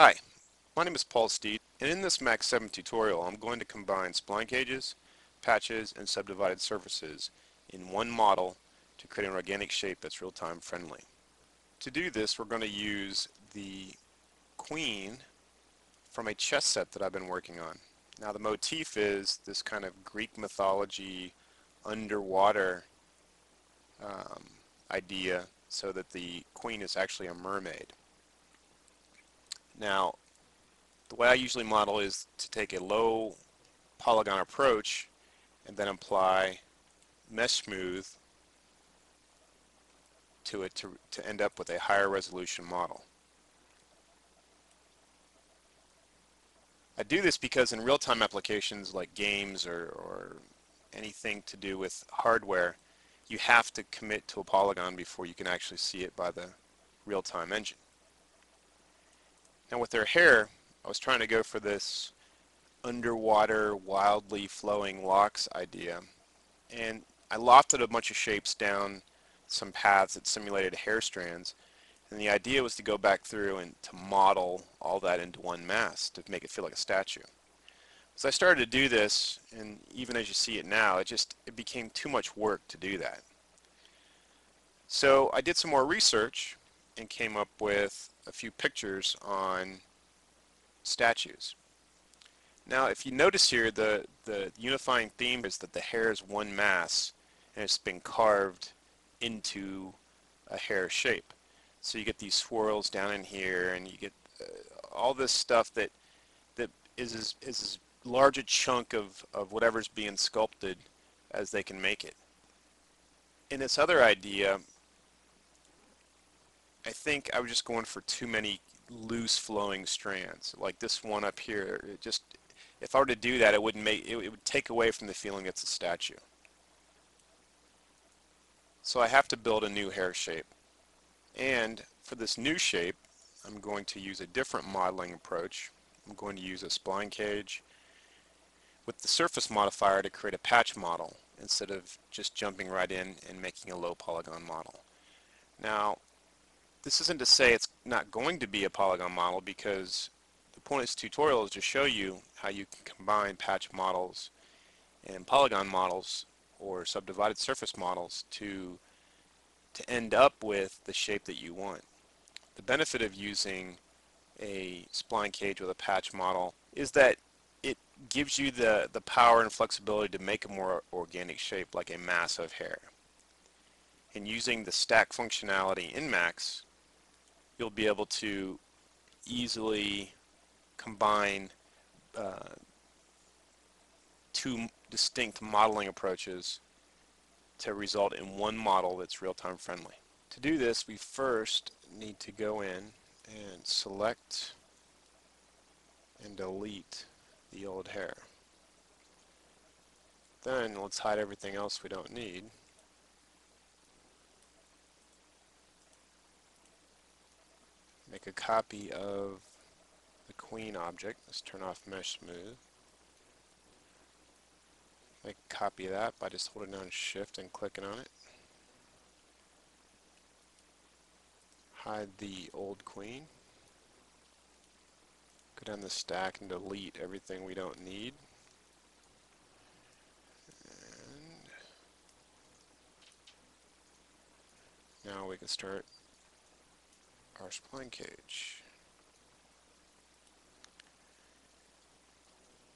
Hi, my name is Paul Steed, and in this Max 7 tutorial I'm going to combine spline cages, patches, and subdivided surfaces in one model to create an organic shape that's real-time friendly. To do this we're going to use the queen from a chess set that I've been working on. Now the motif is this kind of Greek mythology underwater um, idea so that the queen is actually a mermaid. Now, the way I usually model is to take a low polygon approach and then apply mesh smooth to it to, to end up with a higher resolution model. I do this because in real-time applications like games or, or anything to do with hardware, you have to commit to a polygon before you can actually see it by the real-time engine. Now with their hair, I was trying to go for this underwater, wildly flowing locks idea. And I lofted a bunch of shapes down some paths that simulated hair strands. And the idea was to go back through and to model all that into one mass to make it feel like a statue. So I started to do this, and even as you see it now, it just it became too much work to do that. So I did some more research and came up with a few pictures on statues. Now if you notice here the, the unifying theme is that the hair is one mass and it's been carved into a hair shape. So you get these swirls down in here and you get uh, all this stuff that that is as, is as large a chunk of, of whatever's being sculpted as they can make it. In this other idea, I think I was just going for too many loose flowing strands. Like this one up here, it just if I were to do that, it wouldn't make it, it would take away from the feeling it's a statue. So I have to build a new hair shape. And for this new shape, I'm going to use a different modeling approach. I'm going to use a spline cage with the surface modifier to create a patch model instead of just jumping right in and making a low polygon model. Now, this isn't to say it's not going to be a polygon model because the point of this tutorial is to show you how you can combine patch models and polygon models or subdivided surface models to to end up with the shape that you want. The benefit of using a spline cage with a patch model is that it gives you the, the power and flexibility to make a more organic shape like a mass of hair. And using the stack functionality in Max, you'll be able to easily combine uh, two distinct modeling approaches to result in one model that's real-time friendly. To do this, we first need to go in and select and delete the old hair. Then let's hide everything else we don't need. Make a copy of the queen object. Let's turn off mesh smooth. Make a copy of that by just holding down shift and clicking on it. Hide the old queen. Go down the stack and delete everything we don't need. And now we can start our spline cage.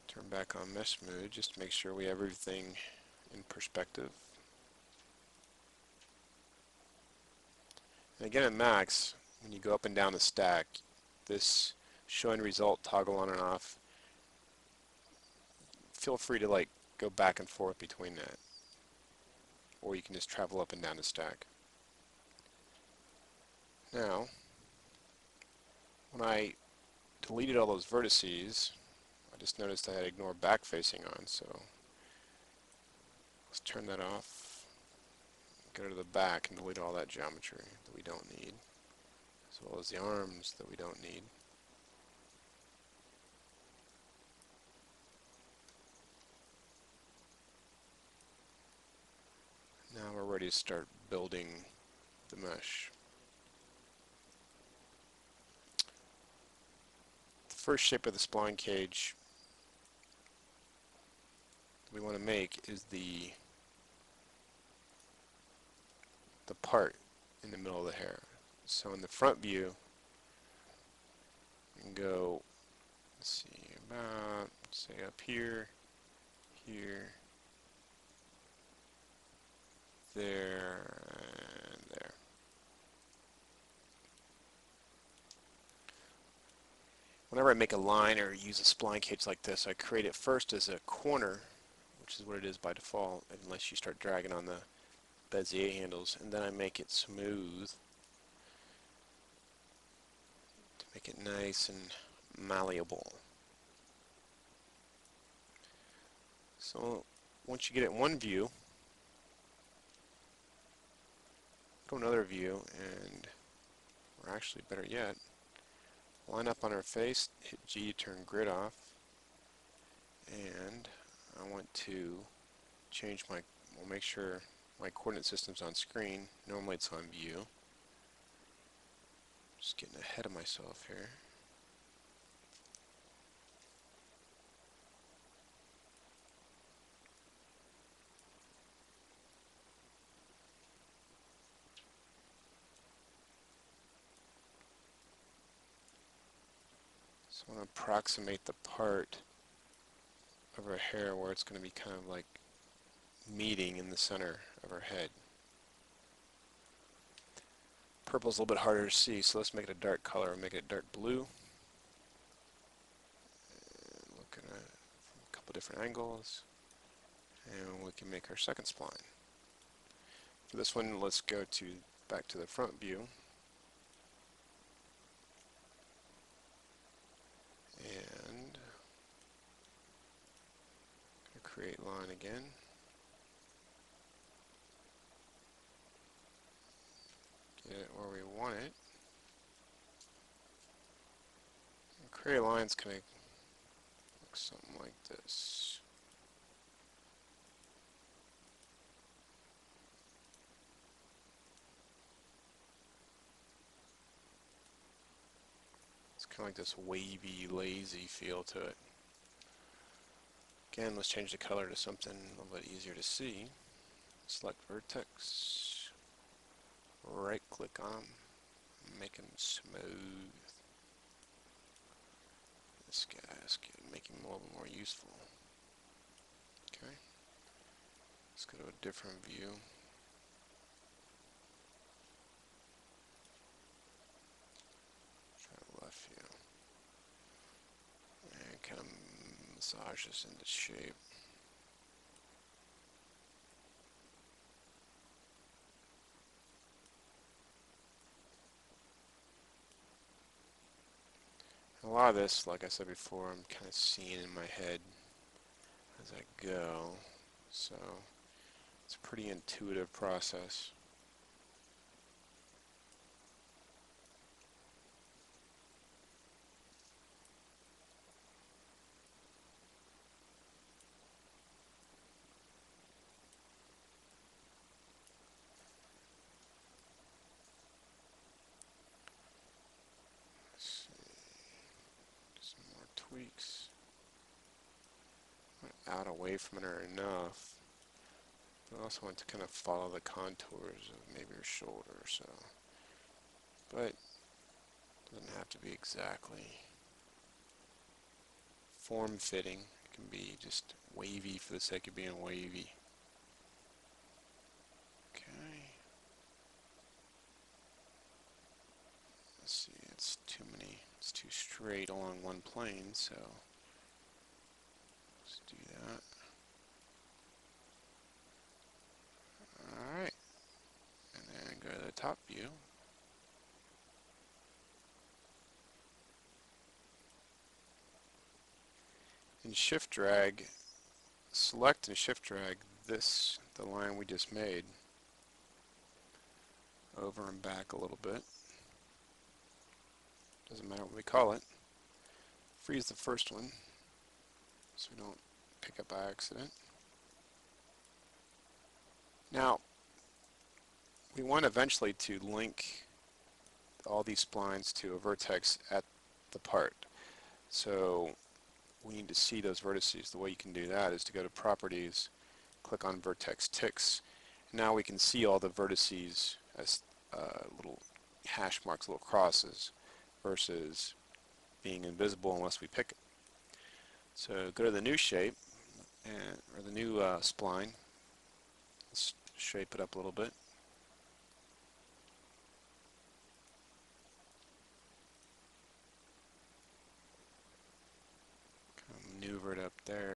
Turn back on mesh smooth just to make sure we have everything in perspective. And again at max, when you go up and down the stack, this show end result toggle on and off, feel free to like go back and forth between that. Or you can just travel up and down the stack. Now, when I deleted all those vertices, I just noticed I had ignore back facing on, so let's turn that off. Go to the back and delete all that geometry that we don't need, as well as the arms that we don't need. Now we're ready to start building the mesh. First shape of the spline cage we want to make is the the part in the middle of the hair. So in the front view, and go, let's see, about, say up here, here, there. Whenever I make a line or use a spline cage like this, I create it first as a corner, which is what it is by default, unless you start dragging on the Bezier handles, and then I make it smooth to make it nice and malleable. So once you get it in one view, go another view, and or actually better yet, line up on our face, hit G to turn grid off, and I want to change my, we'll make sure my coordinate system's on screen. Normally it's on view. Just getting ahead of myself here. So I want to approximate the part of her hair where it's going to be kind of like meeting in the center of her head. Purple's a little bit harder to see, so let's make it a dark color. Make it dark blue. And look at a couple different angles. And we can make our second spline. For this one, let's go to back to the front view. And create line again. Get it where we want it. And create line's going to look something like this. It's kind of like this wavy, lazy feel to it. Again, let's change the color to something a little bit easier to see. Select vertex, right click on them, make them smooth. This guy's make him a little more useful. Okay, let's go to a different view. Massage this into shape. A lot of this, like I said before, I'm kind of seeing in my head as I go, so it's a pretty intuitive process. Out away from her enough. I also want to kind of follow the contours of maybe her shoulder or so. But doesn't have to be exactly form-fitting. It can be just wavy for the sake of being wavy. Okay. Let's see, it's too many it's too straight along one plane, so let's do that. Alright, and then go to the top view. And shift drag, select and shift drag this, the line we just made, over and back a little bit doesn't matter what we call it. Freeze the first one so we don't pick up by accident. Now, we want eventually to link all these splines to a vertex at the part. So we need to see those vertices. The way you can do that is to go to Properties, click on Vertex Ticks. And now we can see all the vertices as uh, little hash marks, little crosses, versus being invisible unless we pick it. So go to the new shape, and, or the new uh, spline. Let's shape it up a little bit. Maneuver it up there.